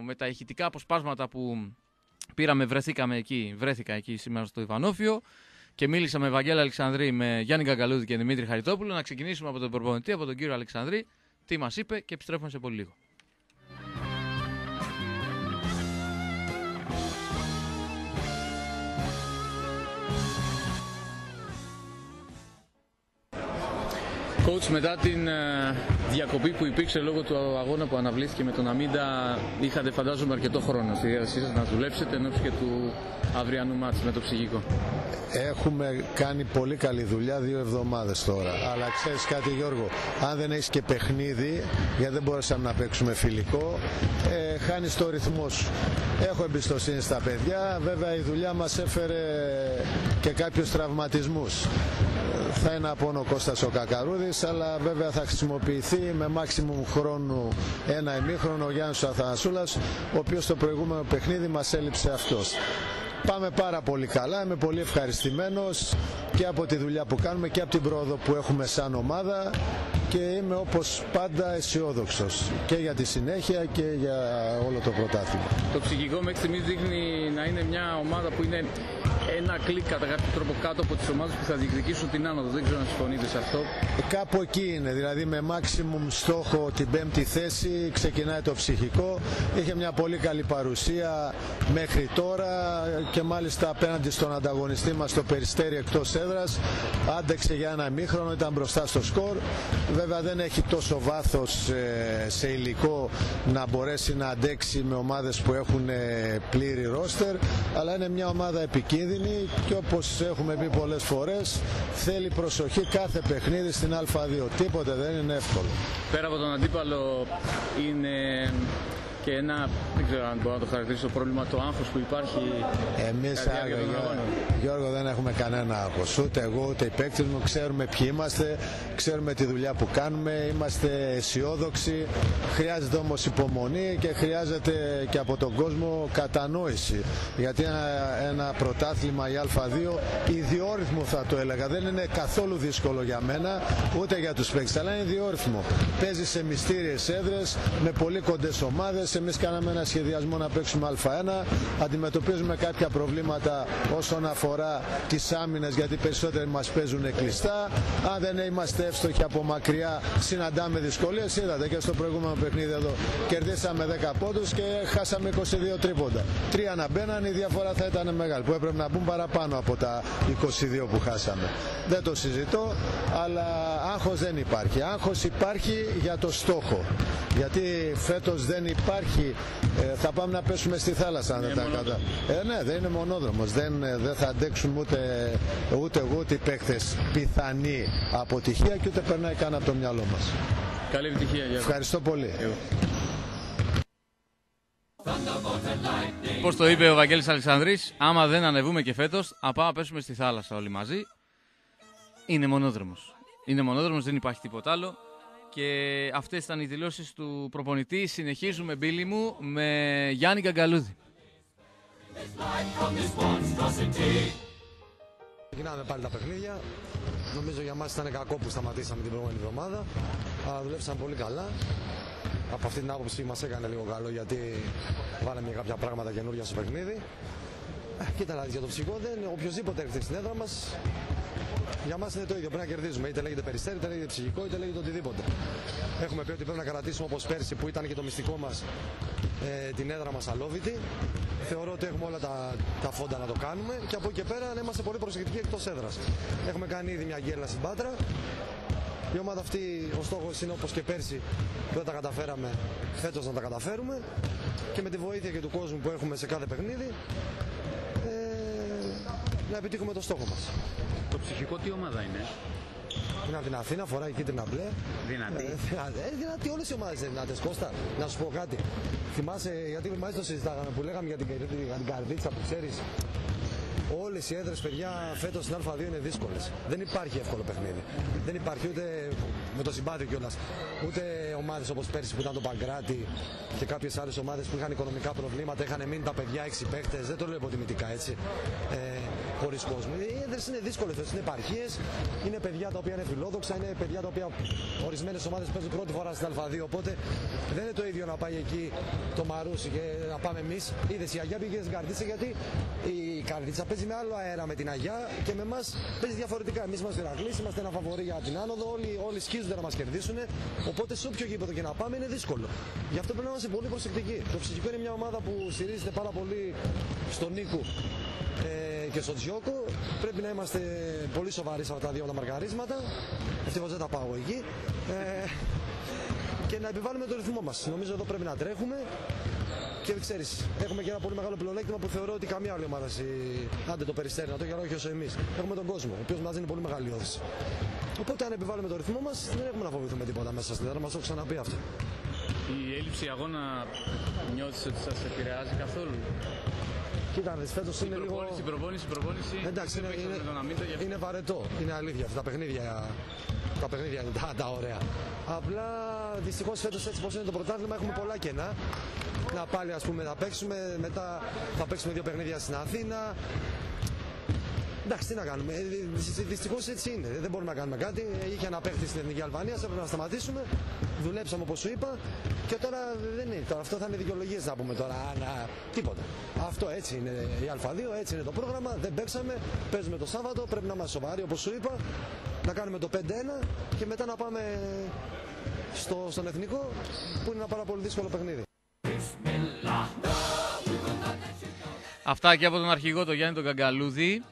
με τα ηχητικά αποσπάσματα που πήραμε, βρεθήκαμε εκεί, βρέθηκα εκεί σήμερα στο Ιβανόφιο και μίλησα με Βαγγέλα Αλεξανδρή, με Γιάννη Καγκαλούδη και Δημήτρη Χαριτόπουλο. Να ξεκινήσουμε από τον προπονητή, από τον κύριο Αλεξανδρή, τι μας είπε και επιστρέφουμε σε πολύ λίγο. Coach, μετά την ε, διακοπή που υπήρξε λόγω του αγώνα που αναβλήθηκε με τον Αμίντα, είχατε φαντάζομαι αρκετό χρόνο στη διαδικασία σας να δουλέψετε ενώ και του αυριανού μάτς με το ψυχικό. Έχουμε κάνει πολύ καλή δουλειά δύο εβδομάδες τώρα. Αλλά ξέρεις κάτι Γιώργο, αν δεν έχεις και παιχνίδι, γιατί δεν μπορέσαμε να παίξουμε φιλικό, ε, χάνεις το ρυθμό σου. Έχω εμπιστοσύνη στα παιδιά, βέβαια η δουλειά μας έφερε και κάποιους τραυματισμούς θα είναι από ο Κώστας ο Κακαρούδης αλλά βέβαια θα χρησιμοποιηθεί με maximum χρόνου ένα ημίχρονο ο Γιάννης Αθανασούλας ο οποίος το προηγούμενο παιχνίδι μας έλειψε αυτός. Πάμε πάρα πολύ καλά, είμαι πολύ ευχαριστημένος και από τη δουλειά που κάνουμε και από την πρόοδο που έχουμε σαν ομάδα και είμαι όπως πάντα αισιόδοξος και για τη συνέχεια και για όλο το πρωτάθλημα. Το ψυχικό μέχρι στιγμής δείχνει να είναι μια ομάδα που είναι ένα κλικ κατά κάποιο τρόπο κάτω από τις ομάδες που θα διεκδικήσουν την άνοδο. Δεν ξέρω αν συμφωνείτε σε αυτό. Κάπου εκεί είναι, δηλαδή με maximum στόχο την πέμπτη θέση ξεκινάει το ψυχικό. Είχε μια πολύ καλή παρουσία μέχρι τώρα και μάλιστα απέναντι στον ανταγωνιστή μας το Περιστέρι εκτός έδρας. Άντεξε για ένα μήχρονο, ήταν μπροστά στο σκορ. Βέβαια δεν έχει τόσο βάθος ε, σε υλικό να μπορέσει να αντέξει με ομάδες που έχουν ε, πλήρη ρόστερ, αλλά είναι μια ομάδα επικίνδυνη υπομονή και όπως έχουμε πει πολλές φορές θέλει προσοχή κάθε παιχνίδι στην Α2. Τίποτε δεν είναι εύκολο. Πέρα από τον αντίπαλο είναι και ένα, δεν ξέρω αν μπορώ να το χαρακτηρίσω, πρόβλημα το άγχος που υπάρχει. Εμείς, Γιώργο, Γιώργο, δεν έχουμε κανένα άγχος. Ούτε εγώ, ούτε οι παίκτες μου. Ξέρουμε ποιοι είμαστε, ξέρουμε τη δουλειά που κάνουμε, είμαστε αισιόδοξοι. Χρειάζεται όμως υπομονή και χρειάζεται και από τον κόσμο κατανόηση. Γιατί ένα, ένα πρωτάθλημα η Α2, ιδιόρυθμο θα το έλεγα, δεν είναι καθόλου δύσκολο για μένα, ούτε για τους παίκτες, αλλά είναι ιδιόρυθμο. Παίζει σε μυστήριες έδρες, με πολύ κοντές ομάδες, εμείς κάναμε ένα σχεδιασμό να παίξουμε Α1. Αντιμετωπίζουμε κάποια προβλήματα όσον αφορά τις άμυνες γιατί περισσότεροι μας παίζουν κλειστά. Αν δεν είμαστε εύστοχοι από μακριά συναντάμε δυσκολίες. Είδατε και στο προηγούμενο παιχνίδι εδώ κερδίσαμε 10 πόντους και χάσαμε 22 τρίποντα. Τρία να μπαίναν η διαφορά θα ήταν μεγάλη που έπρεπε να μπουν παραπάνω από τα 22 που χάσαμε. Δεν το συζητώ αλλά άγχος δεν υπάρχει. Άγχος υπάρχει για το στόχο. Γιατί φέτος δεν υπάρχει ε, θα πάμε να πέσουμε στη θάλασσα αν δεν τα κατά. Ε, ναι, δεν είναι μονόδρομος. Δεν, ε, δεν θα αντέξουμε ούτε, ούτε εγώ ούτε οι παίχτες πιθανή αποτυχία και ούτε περνάει καν από το μυαλό μας. Καλή επιτυχία. Ευχαριστώ πολύ. Πώς το είπε ο Βαγγέλης Αλεξανδρής, άμα δεν ανεβούμε και φέτος, θα πάμε να πέσουμε στη θάλασσα όλοι μαζί. Είναι μονόδρομος. Είναι μονόδρομος, δεν υπάρχει τίποτα άλλο. Και αυτές ήταν οι δηλώσεις του προπονητή. Συνεχίζουμε, Μπίλι μου, με Γιάννη Γκαγκαλούδη. Ξεκινάμε πάλι τα παιχνίδια. Νομίζω για μας ήταν κακό που σταματήσαμε την προηγούμενη εβδομάδα. Αλλά δουλέψαμε πολύ καλά. Από αυτή την άποψη μας έκανε λίγο καλό γιατί βάλαμε κάποια πράγματα καινούργια στο παιχνίδι. Ε, κοίτα για το ψυχό δεν οποιοδήποτε έρχεται στην έδρα μας για μας είναι το ίδιο. Πρέπει να κερδίζουμε. Είτε λέγεται περιστέρι, είτε λέγεται ψυχικό, είτε λέγεται οτιδήποτε. Έχουμε πει ότι πρέπει να κρατήσουμε όπως πέρσι που ήταν και το μυστικό μας ε, την έδρα μας αλόβητη. Θεωρώ ότι έχουμε όλα τα, τα φόντα να το κάνουμε και από εκεί και πέρα να είμαστε πολύ προσεκτικοί εκτός έδρας. Έχουμε κάνει ήδη μια γκέλα στην Πάτρα. Η ομάδα αυτή, ο στόχος είναι όπως και πέρσι που δεν τα καταφέραμε, φέτος να τα καταφέρουμε και με τη βοήθεια και του κόσμου που έχουμε σε κάθε παιχνίδι ε, να επιτύχουμε το στόχο μας. Το ψυχικό τι ομάδα είναι; Είναι από την Αθήνα, φοράει κίτρινα μπλε. Δυνατή. Ε, ε, δυνατή, όλες οι ομάδες είναι δυνατές. Κώστα, να σου πω κάτι. Θυμάσαι, γιατί μαζί το συζητάγαμε που λέγαμε για την, για την καρδίτσα που ξέρεις Όλες οι έδρες, παιδιά, φέτος στην Α2 είναι δύσκολες. Δεν υπάρχει εύκολο παιχνίδι. Δεν υπάρχει ούτε με το συμπάθειο κιόλας. Ούτε ομάδες όπως πέρσι που ήταν το Παγκράτη και κάποιες άλλες ομάδες που είχαν οικονομικά προβλήματα, είχαν μείνει τα παιδιά 6 παίχτες. Δεν το λέω υποτιμητικά έτσι. Ε, Χωρίς κόσμο. Οι έδρε είναι δύσκολες, είναι επαρχίες, είναι παιδιά τα οποία είναι φιλόδοξα, είναι παιδιά τα οποία ορισμένες ομάδες παίζουν πρώτη φορά στην Α2. Οπότε δεν είναι το ίδιο να πάει εκεί το Μαρούσι και να πάμε εμείς. Είδες η Αγία πήγε στην Καρδίτσα γιατί η Καρδίτσα παίζει με άλλο αέρα με την Αγιά και με εμάς παίζει διαφορετικά. Εμείς είμαστε Ηρακλή, είμαστε ένα φαβορή για την άνοδο, όλοι, όλοι σκίζονται να μας κερδίσουν. Οπότε σε όποιο γήπεδο και να πάμε είναι δύσκολο. Γι' αυτό πρέπει να είμαστε πολύ προσεκτικοί. Το ψυχικό είναι μια ομάδα που στηρίζεται πάρα πολύ στον Νίκο ε, και στο Τζιόκο. Πρέπει να είμαστε πολύ σοβαροί σε αυτά τα δύο τα μαργαρίσματα. Ευτυχώς δεν τα πάω εκεί. Ε, και να επιβάλλουμε το ρυθμό μας. Νομίζω εδώ πρέπει να τρέχουμε και ξέρεις, έχουμε και ένα πολύ μεγάλο πλεονέκτημα που θεωρώ ότι καμία άλλη ομάδα, άντε το περιστέρι να το για όχι όσο εμείς. Έχουμε τον κόσμο, ο οποίος μας δίνει πολύ μεγάλη όθηση. Οπότε αν επιβάλλουμε το ρυθμό μας, δεν έχουμε να φοβηθούμε τίποτα μέσα στην έδρα μας, το έχω ξαναπεί αυτό. Η έλλειψη αγώνα νιώθεις ότι σας επηρεάζει καθόλου; Κοίτα, φέτος είναι λίγο. Η προπόνηση, η προπόνηση. Εντάξει, είναι, είναι, είναι βαρετό. Είναι αλήθεια. Αυτά τα παιχνίδια, τα παιχνίδια είναι τα, τα ωραία. Απλά δυστυχώς φέτος έτσι πώ είναι το πρωτάθλημα έχουμε πολλά κενά να πάλι ας πούμε θα παίξουμε, μετά θα παίξουμε δύο παιχνίδια στην Αθήνα. Εντάξει, τι να κάνουμε. Ε, Δυστυχώς έτσι είναι. Δεν μπορούμε να κάνουμε κάτι. Είχε ένα παίχτη στην Εθνική Αλβανία, έπρεπε να σταματήσουμε. Δουλέψαμε όπως σου είπα. Και τώρα δεν είναι. Τώρα αυτό θα είναι δικαιολογίες να πούμε τώρα. Να... Τίποτα. Αυτό έτσι είναι η Α2, έτσι είναι το πρόγραμμα. Δεν παίξαμε. Παίζουμε το Σάββατο. Πρέπει να είμαστε σοβαροί όπως σου είπα. Να κάνουμε το 5-1 και μετά να πάμε στο, στον Εθνικό που είναι ένα πάρα πολύ δύσκολο παιχνίδι. Αυτά και από τον αρχηγό τον Γιάννη τον Καγκαλούδη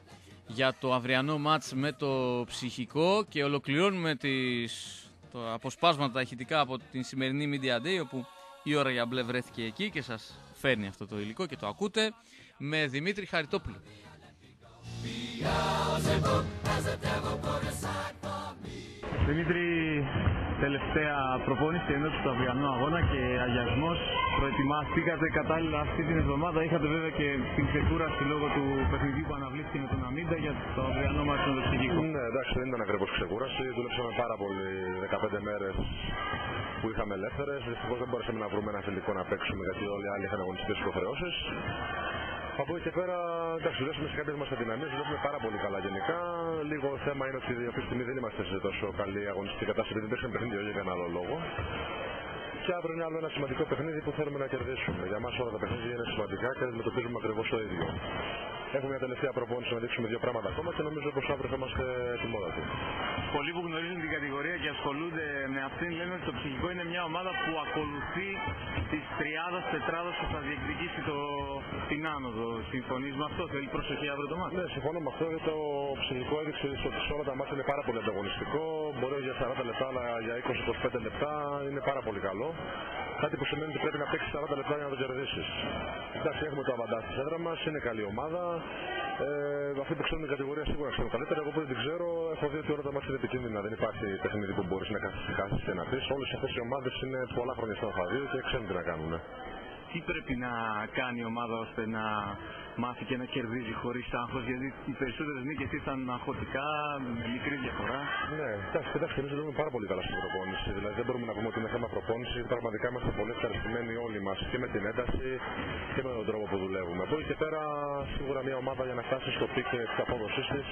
για το αυριανό μάτς με το ψυχικό και ολοκληρώνουμε τις, το αποσπάσματα τα ηχητικά από την σημερινή Media Day όπου η ώρα για μπλε βρέθηκε εκεί και σας φέρνει αυτό το υλικό και το ακούτε με Δημήτρη Χαριτόπουλο. Δημήτρη, τελευταία προπόνηση ενώ του αυριανού αγώνα και αγιασμός. Προετοιμαστήκατε κατάλληλα αυτή την εβδομάδα. Είχατε βέβαια και την ξεκούραση λόγω του παιχνιδιού που αναβλήθηκε με τον Αμίντα για το αυριανό μα στον Δοξηγικό. Ναι, εντάξει, δεν ήταν ακριβώς ξεκούραση. Δουλέψαμε πάρα πολύ 15 μέρες που είχαμε ελεύθερες. Δυστυχώς δεν μπορέσαμε να βρούμε ένα φιλικό να παίξουμε γιατί όλοι οι άλλοι είχαν αγωνιστικές υποχρεώσεις. Από εκεί και πέρα, εντάξει, δουλέψαμε σε κάποιες μας αδυναμίες, δουλεύουμε πάρα πολύ καλά γενικά. Λίγο θέμα είναι ότι αυτή τη στιγμή δεν είμαστε σε τόσο καλή αγωνιστική κατάσταση, δεν παίξαμε παιχνίδι για έναν άλλο λόγο. Και αύριο είναι άλλο ένα σημαντικό παιχνίδι που θέλουμε να κερδίσουμε. Για μας όλα τα παιχνίδια είναι σημαντικά και αντιμετωπίζουμε ακριβώς το ίδιο. Έχουμε μια τελευταία προπόνηση να δείξουμε δύο πράγματα ακόμα και νομίζω πως αύριο θα είμαστε ετοιμότατοι. Πολλοί που γνωρίζουν την κατηγορία και ασχολούνται με αυτήν λένε ότι το ψυχικό είναι μια ομάδα που ακολουθεί τη τριάδα τετράδα που θα διεκδικήσει το... την άνοδο. Συμφωνείς με αυτό, θέλει προσοχή αύριο το μάτι; Ναι, συμφωνώ με αυτό γιατί το ψυχικό έδειξε ότι σε όλα τα μάτια είναι πάρα πολύ ανταγωνιστικό. Μπορεί για 40 λεπτά, αλλά για 20-25 λεπτά είναι πάρα πολύ καλό. Κάτι που σημαίνει ότι πρέπει να παίξεις 40 λεπτά για να το κερδίσεις. Εντάξει, έχουμε το αβαντά στη έδρα μας, είναι καλή ομάδα. Ε, αυτοί που ξέρουν την κατηγορία σίγουρα ξέρουν καλύτερα. Εγώ που δεν την ξέρω, έχω δει ότι όλα τα μάτια είναι επικίνδυνα. Δεν υπάρχει παιχνίδι που μπορείς να καθίσει και να πεις. Όλες αυτές οι ομάδες είναι πολλά χρόνια στο αλφαβείο και ξέρουν τι να κάνουν. Τι πρέπει να κάνει η ομάδα ώστε να μάθει και να κερδίζει χωρίς άγχο, γιατί οι περισσότερες νίκες ήταν αγχωτικά, με μικρή διαφορά. Ναι, εντάξει, κοιτάξτε, εμείς δουλεύουμε πάρα πολύ καλά στην προπόνηση. Δηλαδή δεν μπορούμε να πούμε ότι είναι θέμα προπόνηση. Πραγματικά είμαστε πολύ ευχαριστημένοι όλοι μας και με την ένταση και με τον τρόπο που δουλεύουμε. Από εκεί και πέρα, σίγουρα μια ομάδα για να φτάσει στο πικ της απόδοσής της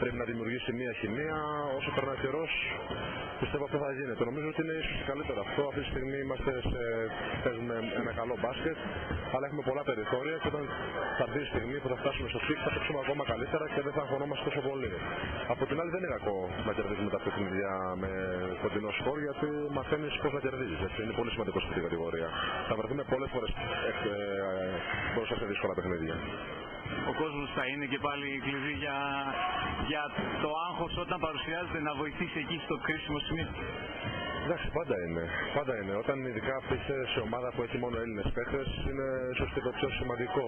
πρέπει να δημιουργήσει μια χημεία. Όσο περνάει καιρός, πιστεύω αυτό θα γίνεται. Νομίζω ότι είναι ίσως καλύτερο αυτό. Αυτή τη στιγμή είμαστε σε, παίζουμε ένα καλό μπάσκετ, αλλά έχουμε πολλά περιθώρια και όταν θα έρθει η στιγμή που θα φτάσουμε στο πικ θα παίξουμε ακόμα καλύτερα και δεν θα αγχωνόμαστε τόσο πολύ. Από την άλλη δεν είναι κακό να κερδίζουμε τα παιχνίδια με κοντινό σκορ γιατί μαθαίνεις πώς να κερδίζεις. Είναι πολύ σημαντικό σε αυτή την κατηγορία. Θα βρεθούμε πολλές φορές ε, μπροστά σε δύσκολα παιχνίδια. Ο κόσμος θα είναι και πάλι κλειδί για, για το άγχος όταν παρουσιάζεται να βοηθήσει εκεί στο κρίσιμο σημείο. Εντάξει, πάντα είναι. Πάντα είναι. Όταν ειδικά είσαι σε ομάδα που έχει μόνο Έλληνες παίχτες, είναι ίσως και το πιο σημαντικό.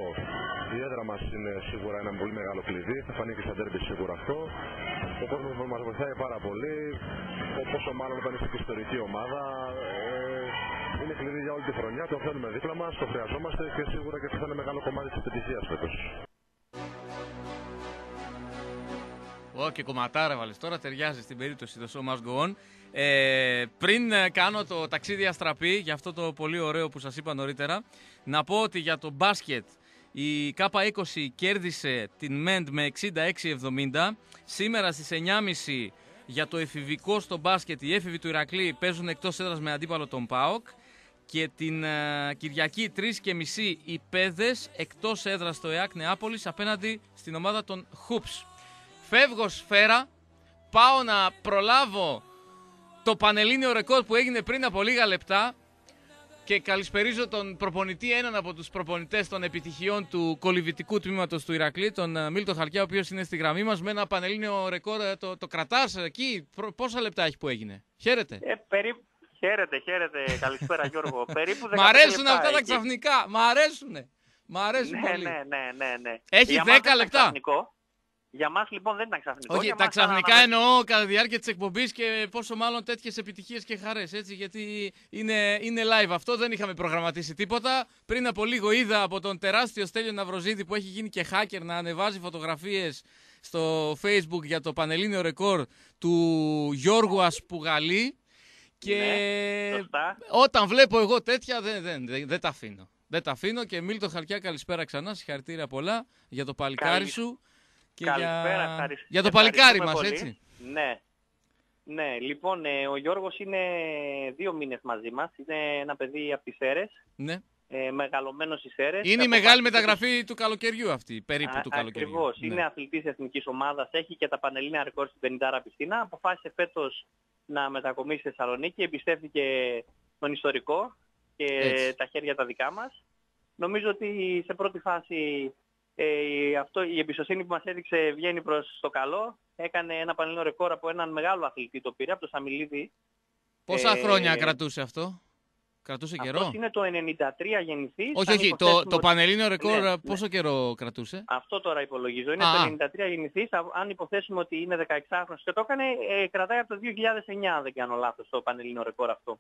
Η έδρα μας είναι σίγουρα ένα πολύ μεγάλο κλειδί. Θα φανεί και στα τέρμπι σίγουρα αυτό. Ο κόσμος μας βοηθάει πάρα πολύ. Πόσο μάλλον όταν είσαι και ιστορική ομάδα. Ε, είναι κλειδί για όλη τη χρονιά. Το θέλουμε δίπλα μας, το χρειαζόμαστε και σίγουρα και θα είναι μεγάλο κομμάτι της επιτυχίας φέτος. Ω, και κομματάρα βάλεις τώρα, ταιριάζει στην περίπτωση το Show Must Go On. Ε, πριν ε, κάνω το ταξίδι αστραπή, για αυτό το πολύ ωραίο που σας είπα νωρίτερα, να πω ότι για το μπάσκετ η K20 κέρδισε την ΜΕΝΤ με 66-70. Σήμερα στις 9.30 για το εφηβικό στο μπάσκετ οι έφηβοι του Ηρακλή παίζουν εκτός έδρας με αντίπαλο τον ΠΑΟΚ. Και την ε, Κυριακή 3 και μισή οι Πέδες εκτός έδρας στο ΕΑΚ Νεάπολης απέναντι στην ομάδα των Hoops. Φεύγω σφαίρα, πάω να προλάβω το πανελλήνιο ρεκόρ που έγινε πριν από λίγα λεπτά και καλησπερίζω τον προπονητή, έναν από τους προπονητές των επιτυχιών του κολυβητικού τμήματος του Ηρακλή, τον ε, Μίλτο Χαρκιά, ο οποίος είναι στη γραμμή μας με ένα πανελλήνιο ρεκόρ. Ε, το, το κρατάς εκεί, πόσα λεπτά έχει που έγινε; Χαίρετε. Ε, περίπου, Χαίρετε, χαίρετε. Καλησπέρα Γιώργο. Περίπου Μ' αρέσουν αυτά τα ξαφνικά. Μ' αρέσουν. Μ' αρέσουν ναι, πολύ. Ναι, ναι, ναι, ναι. Έχει 10 λεπτά. Ξαφνικό. Για μας λοιπόν δεν ήταν ξαφνικό. Όχι, τα ξαφνικά εννοώ κατά τη διάρκεια της εκπομπής και πόσο μάλλον τέτοιες επιτυχίες και χαρές. Έτσι, γιατί είναι, είναι live αυτό, δεν είχαμε προγραμματίσει τίποτα. Πριν από λίγο είδα από τον τεράστιο Στέλιο Ναυροζίδη που έχει γίνει και hacker να ανεβάζει φωτογραφίες στο facebook για το πανελλήνιο ρεκόρ του Γιώργου Ασπουγαλή. Και ναι, όταν βλέπω εγώ τέτοια δεν, δεν, δεν, δεν τα αφήνω. Δεν τα αφήνω και Μίλτο Χαλκιά καλησπέρα ξανά. Συγχαρητήρια πολλά για το παλικάρι Καλη... σου. Και Καλησπέρα, για... για το παλικάρι μας, πολύ. έτσι. Ναι. Ναι, λοιπόν, ε, ο Γιώργος είναι δύο μήνες μαζί μας. Είναι ένα παιδί από τις Σέρες. Ναι. Ε, μεγαλωμένος στις Σέρες. Είναι η μεγάλη μεταγραφή του καλοκαιριού αυτή, περίπου Α, του καλοκαιριού. Ακριβώς. Ναι. Είναι αθλητής εθνικής ομάδας. Έχει και τα πανελλήνια ρεκόρ στην 50 πισίνα. Αποφάσισε φέτος να μετακομίσει στη Θεσσαλονίκη. Εμπιστεύτηκε τον ιστορικό και Έτσι. τα χέρια τα δικά μας. Νομίζω ότι σε πρώτη φάση ε, αυτό, η εμπιστοσύνη που μας έδειξε βγαίνει προς το καλό. Έκανε ένα πανελλήνιο ρεκόρ από έναν μεγάλο αθλητή το πήρε, από το Σαμιλίδη. Πόσα Ε, χρόνια κρατούσε αυτό; Κρατούσε καιρό; Αυτός είναι το 93 γεννηθής. Όχι, αν όχι. Το, υποθέσουμε το ότι- πανελλήνιο ρεκόρ Ναι, α, ναι. πόσο καιρό κρατούσε; Αυτό τώρα υπολογίζω. Είναι Α. το 93 γεννηθής. Α- Αν υποθέσουμε ότι είναι 16χρονος και το έκανε, ε, κρατάει από το 2009, αν δεν κάνω λάθος, το πανελλήνιο ρεκόρ αυτό.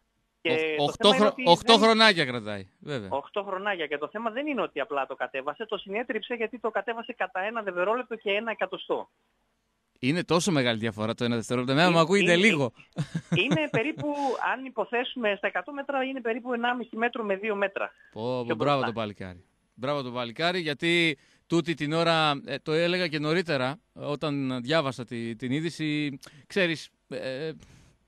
Και το Οχτώ θέμα είναι χρο- ότι οχτώ δεν- χρονάκια κρατάει. Βέβαια. 8 χρονάκια και το θέμα δεν είναι ότι απλά το κατέβασε, το συνέτριψε γιατί το κατέβασε κατά ένα δευτερόλεπτο και ένα εκατοστό. Είναι τόσο μεγάλη διαφορά το ένα δευτερόλεπτο. Εμένα μου Είναι- ακούγεται είναι- λίγο. Είναι περίπου, αν υποθέσουμε στα 100 μέτρα, είναι περίπου 1,5 μέτρο με 2 μέτρα. Πω, πω, πιο μπράβο μπροστά. το παλικάρι. Μπράβο το παλικάρι γιατί τούτη την ώρα, ε, το έλεγα και νωρίτερα όταν διάβασα τη, την είδηση, ξέρεις, ε,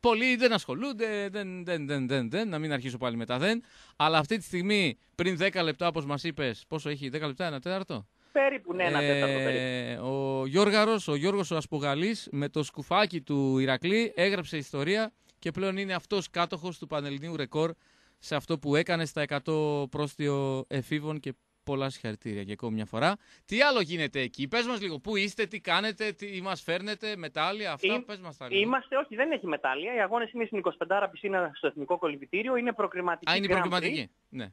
πολλοί δεν ασχολούνται, δεν, δεν, δεν, δεν, δεν, να μην αρχίσω πάλι με τα δεν, αλλά αυτή τη στιγμή πριν 10 λεπτά όπως μας είπες, πόσο έχει, 10 λεπτά, ένα τέταρτο; Περίπου, ναι, ένα τέταρτο περίπου. Ε, ο Γιώργαρος, ο Γιώργος ο Ασπουγαλής με το σκουφάκι του Ηρακλή έγραψε ιστορία και πλέον είναι αυτός κάτοχος του πανελληνίου ρεκόρ σε αυτό που έκανε στα 100 πρόστιο εφήβων και πολλά συγχαρητήρια και ακόμη μια φορά. Τι άλλο γίνεται εκεί, πες μας λίγο, πού είστε, τι κάνετε, τι μας φέρνετε, μετάλλια, αυτά, Εί- πες μας τα λίγο. Είμαστε, όχι, δεν έχει μετάλλια. Οι αγώνες είναι στην 25 πισίνα στο Εθνικό Κολυμπητήριο. Είναι προκριματική. Α, είναι Grand Prix. προκριματική. Ναι.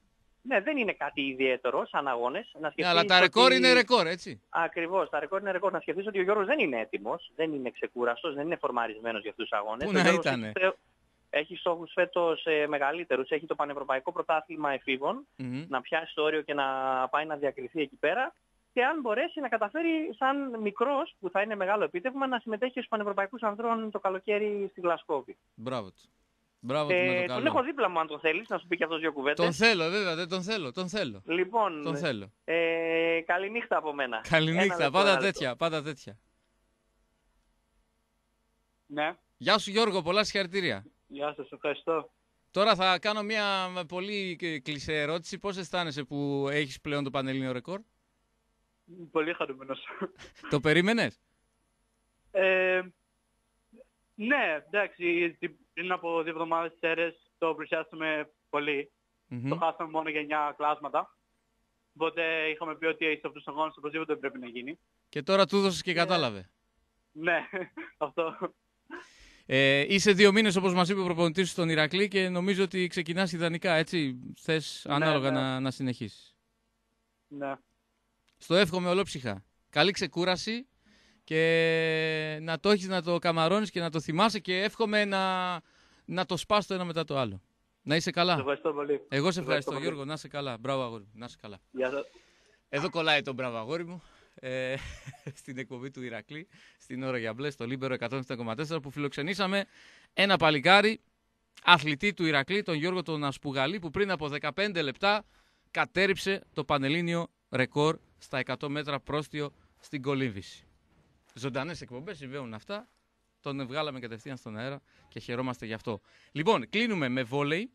Ναι, δεν είναι κάτι ιδιαίτερο σαν αγώνες. Να ναι, σκεφτείς αλλά τα ρεκόρ ότι- είναι ρεκόρ, έτσι. Ακριβώς, τα ρεκόρ είναι ρεκόρ. Να σκεφτείς ότι ο Γιώργος δεν είναι έτοιμος, δεν είναι ξεκούραστος, δεν είναι φορμαρισμένος για αυτούς τους αγώνες. Πού Ο να Γιώργος ήτανε; Έχει, θε- έχει στόχους φέτος ε, μεγαλύτερους. Έχει το Πανευρωπαϊκό Πρωτάθλημα Εφήβων, Μμμ. να πιάσει το όριο και να πάει να διακριθεί εκεί πέρα. Και αν μπορέσει να καταφέρει σαν μικρός, που θα είναι μεγάλο επίτευγμα, να συμμετέχει στους Πανευρωπαϊκούς Ανδρών το καλοκαίρι στη Γλασκόβη. Μπράβο του. Μπράβο του με Ε, το τον καλό. έχω δίπλα μου αν τον θέλεις, να σου πει και αυτός δύο κουβέντες. Τον θέλω, βέβαια, δεν τον θέλω, τον θέλω. Λοιπόν, Τον θέλω. ε, καληνύχτα από μένα. Ένα Καληνύχτα, λεπτό, πάντα ένα λεπτό. τέτοια, πάντα τέτοια. Ναι, Γεια σου Γιώργο, πολλά συγχαρητήρια. Γεια σας, ευχαριστώ. Τώρα θα κάνω μια πολύ ε, κλεισέ ερώτηση. Πώς αισθάνεσαι που έχεις πλέον το πανελλήνιο ρεκόρ; Πολύ χαρούμενος. Το περίμενες; Ε, ναι, εντάξει, την- πριν από δύο εβδομάδες της αίρες το πλησιάσαμε πολύ. Μμμ. Το χάσαμε μόνο για 9 κλάσματα. Οπότε είχαμε πει ότι σε αυτούς τους αγώνες οπωσδήποτε πρέπει να γίνει. Και τώρα του έδωσες και κατάλαβε. Ναι, αυτό. Ε, είσαι δύο μήνες όπως μας είπε ο προπονητής σου στον Ηρακλή και νομίζω ότι ξεκινάς ιδανικά, έτσι. Θες ανάλογα ναι. να, να συνεχίσεις. Ναι. Στο εύχομαι ολόψυχα. Καλή ξεκούραση και να το έχεις να το καμαρώνεις και να το θυμάσαι και εύχομαι να, να το σπάς το ένα μετά το άλλο. Να είσαι Σε καλά. ευχαριστώ πολύ. Εγώ σε ευχαριστώ Ευχαριστώ πολύ. Γιώργο, να είσαι καλά. Μπράβο αγόρι μου, να είσαι καλά. Γεια σας. Εδώ κολλάει το μπράβο αγόρι μου. Ε, στην εκπομπή του Ηρακλή, στην ώρα για μπλε, στο Λίμπερο 107,4 που φιλοξενήσαμε ένα παλικάρι, αθλητή του Ηρακλή, τον Γιώργο τον Ασπουγαλή, που πριν από 15 λεπτά κατέρριψε το πανελλήνιο ρεκόρ στα 100 μέτρα πρόσθιο στην κολύμβηση. Ζωντανές εκπομπές συμβαίνουν αυτά. Τον βγάλαμε κατευθείαν στον αέρα και χαιρόμαστε γι' αυτό. Λοιπόν, κλείνουμε με βόλεϊ.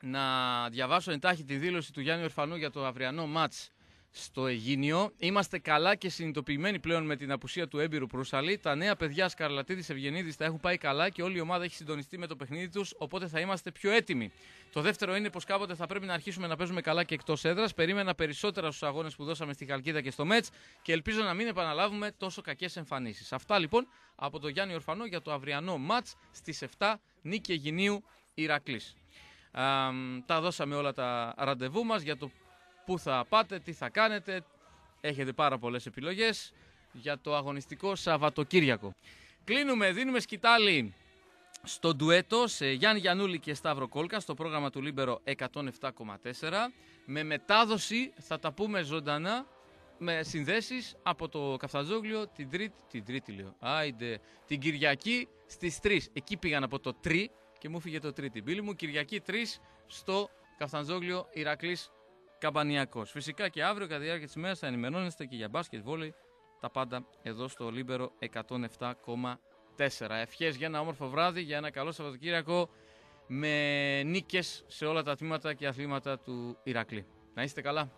Να διαβάσω εντάχει τη δήλωση του Γιάννη Ορφανού για το αυριανό μάτς στο Αιγίνιο. Είμαστε καλά και συνειδητοποιημένοι πλέον με την απουσία του έμπειρου Προύσαλη. Τα νέα παιδιά Σκαρλατίδης Ευγενίδης τα έχουν πάει καλά και όλη η ομάδα έχει συντονιστεί με το παιχνίδι τους, οπότε θα είμαστε πιο έτοιμοι. Το δεύτερο είναι πως κάποτε θα πρέπει να αρχίσουμε να παίζουμε καλά και εκτός έδρας. Περίμενα περισσότερα στους αγώνες που δώσαμε στη Χαλκίδα και στο Μέτς και ελπίζω να μην επαναλάβουμε τόσο κακές εμφανίσεις. Αυτά λοιπόν από το Γιάννη Ορφανό για το αυριανό ματ στις 7 νίκη Αιγινίου Ηρακλής. τα δώσαμε όλα τα ραντεβού μας για το πού θα πάτε, τι θα κάνετε. Έχετε πάρα πολλές επιλογές για το αγωνιστικό Σαββατοκύριακο. Κλείνουμε, δίνουμε σκυτάλη στο ντουέτο σε Γιάννη Γιαννούλη και Σταύρο Κόλκα στο πρόγραμμα του Λίμπερο 107,4. Με μετάδοση θα τα πούμε ζωντανά με συνδέσεις από το Καφταζόγλιο την Τρίτη, την Τρίτη λέω, άιντε, την Κυριακή στις 3. Εκεί πήγαν από το 3 και μου 'φυγε το τρίτη. Μπίλη μου, Κυριακή 3 στο Καφταζόγλιο Ηρακλής Καμπανιακός. Φυσικά και αύριο κατά τη διάρκεια της ημέρας θα ενημερώνεστε και για μπάσκετ, βόλεϊ, τα πάντα εδώ στο Λίμπερο 107,4. Ευχές για ένα όμορφο βράδυ, για ένα καλό Σαββατοκύριακο με νίκες σε όλα τα τμήματα και αθλήματα του Ηρακλή. Να είστε καλά.